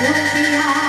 Um dia